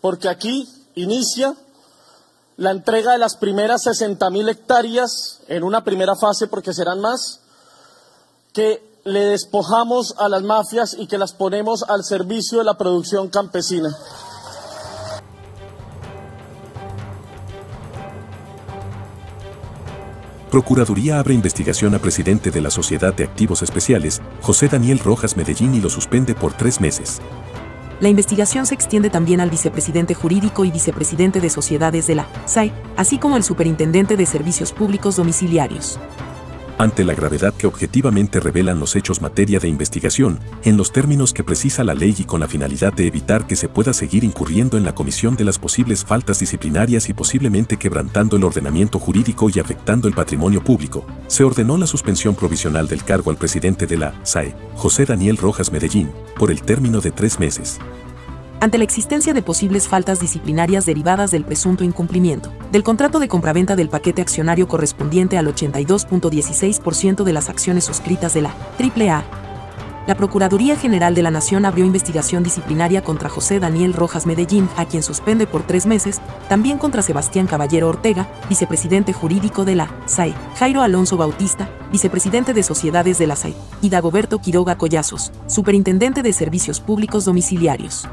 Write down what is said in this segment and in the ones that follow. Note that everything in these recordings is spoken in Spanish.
porque aquí inicia la entrega de las primeras 60.000 hectáreas en una primera fase, porque serán más, que le despojamos a las mafias y que las ponemos al servicio de la producción campesina. Procuraduría abre investigación a presidente de la Sociedad de Activos Especiales, José Daniel Rojas Medellín y lo suspende por tres meses. La investigación se extiende también al vicepresidente jurídico y vicepresidente de sociedades de la SAE, así como al superintendente de servicios públicos domiciliarios. Ante la gravedad que objetivamente revelan los hechos materia de investigación, en los términos que precisa la ley y con la finalidad de evitar que se pueda seguir incurriendo en la comisión de las posibles faltas disciplinarias y posiblemente quebrantando el ordenamiento jurídico y afectando el patrimonio público, se ordenó la suspensión provisional del cargo al presidente de la SAE, José Daniel Rojas Medellín, por el término de tres meses ante la existencia de posibles faltas disciplinarias derivadas del presunto incumplimiento del contrato de compraventa del paquete accionario correspondiente al 82.16% de las acciones suscritas de la AAA. La Procuraduría General de la Nación abrió investigación disciplinaria contra José Daniel Rojas Medellín, a quien suspende por tres meses, también contra Sebastián Caballero Ortega, vicepresidente jurídico de la SAE, Jairo Alonso Bautista, vicepresidente de Sociedades de la SAE, y Dagoberto Quiroga Collazos, superintendente de Servicios Públicos Domiciliarios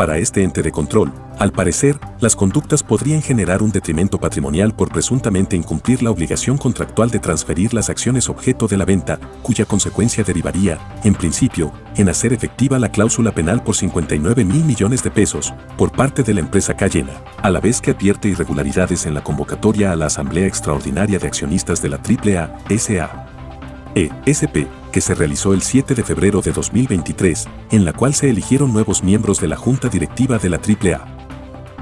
para este ente de control. Al parecer, las conductas podrían generar un detrimento patrimonial por presuntamente incumplir la obligación contractual de transferir las acciones objeto de la venta, cuya consecuencia derivaría, en principio, en hacer efectiva la cláusula penal por 59 mil millones de pesos, por parte de la empresa Cayena, a la vez que advierte irregularidades en la convocatoria a la Asamblea Extraordinaria de Accionistas de la AAA, SA. ESP, que se realizó el 7 de febrero de 2023, en la cual se eligieron nuevos miembros de la Junta Directiva de la AAA.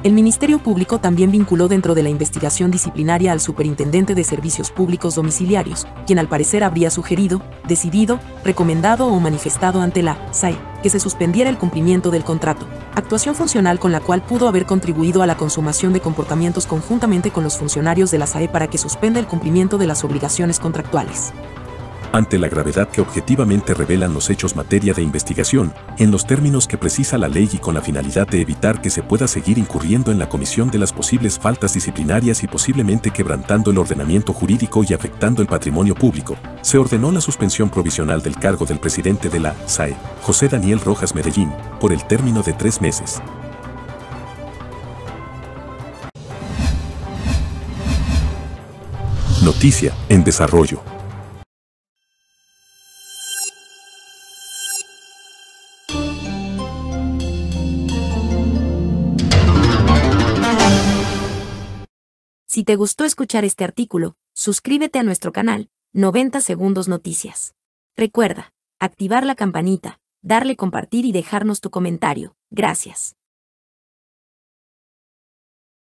El Ministerio Público también vinculó dentro de la investigación disciplinaria al Superintendente de Servicios Públicos Domiciliarios, quien al parecer habría sugerido, decidido, recomendado o manifestado ante la SAE que se suspendiera el cumplimiento del contrato, actuación funcional con la cual pudo haber contribuido a la consumación de comportamientos conjuntamente con los funcionarios de la SAE para que suspenda el cumplimiento de las obligaciones contractuales ante la gravedad que objetivamente revelan los hechos materia de investigación, en los términos que precisa la ley y con la finalidad de evitar que se pueda seguir incurriendo en la comisión de las posibles faltas disciplinarias y posiblemente quebrantando el ordenamiento jurídico y afectando el patrimonio público, se ordenó la suspensión provisional del cargo del presidente de la SAE, José Daniel Rojas Medellín, por el término de tres meses. Noticia en desarrollo. Si te gustó escuchar este artículo, suscríbete a nuestro canal, 90 Segundos Noticias. Recuerda, activar la campanita, darle compartir y dejarnos tu comentario. Gracias.